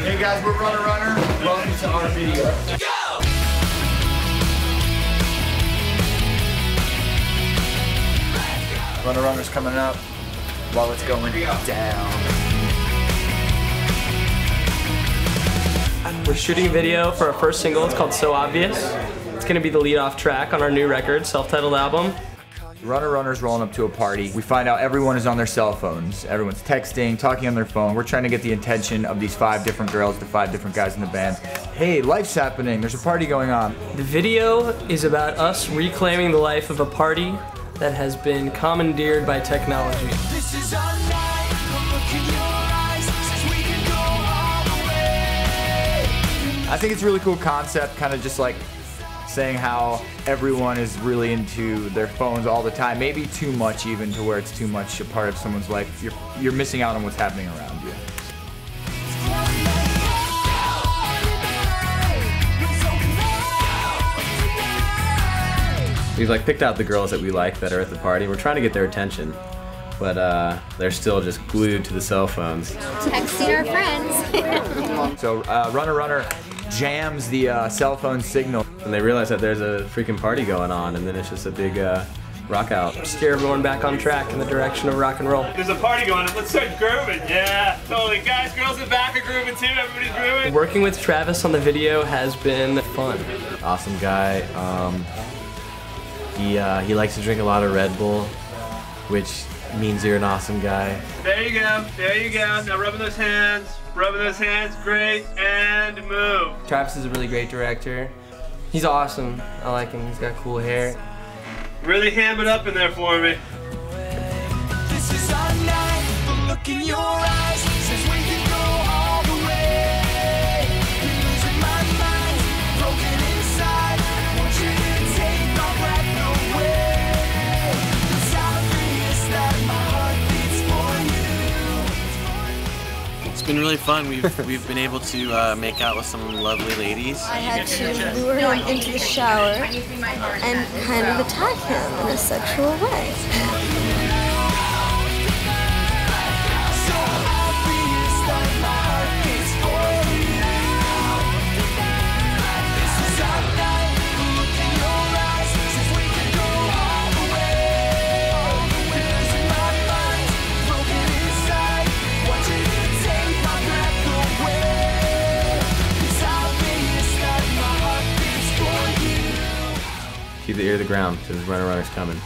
Hey guys, we're Runner Runner. Welcome to our video. Runner Runner's coming up while it's going down. We're shooting a video for our first single. It's called So Obvious. It's gonna be the lead-off track on our new record, self-titled album. Runner Runner's rolling up to a party. We find out everyone is on their cell phones. Everyone's texting, talking on their phone. We're trying to get the attention of these five different girls to five different guys in the band. Hey, life's happening. There's a party going on. The video is about us reclaiming the life of a party that has been commandeered by technology. This is our night. Look in your eyes. Says we can go all the way. I think it's a really cool concept, kind of just like saying how everyone is really into their phones all the time. Maybe too much even to where it's too much a part of someone's life. You're, you're missing out on what's happening around you. We've like picked out the girls that we like that are at the party. We're trying to get their attention, but uh, they're still just glued to the cell phones. texting our friends. So uh, Runner Runner jams the uh, cell phone signal. And they realize that there's a freaking party going on, and then it's just a big uh, rock out. Steer everyone back on track in the direction of rock and roll. There's a party going on. Let's start grooving. Yeah, totally. Guys, girls in the back are grooving too. Everybody's grooving. Working with Travis on the video has been fun. Awesome guy. Um, he uh, he likes to drink a lot of Red Bull, which means you're an awesome guy. There you go. There you go. Now rubbing those hands. Rubbing those hands. Great. And move. Travis is a really great director. He's awesome. I like him. He's got cool hair. Really ham it up in there for me. Been really fun. We've we've been able to uh, make out with some lovely ladies. I had to lure him into the shower and kind of attack him in a sexual way. Keep the ear to the ground, because Runner Runner's coming.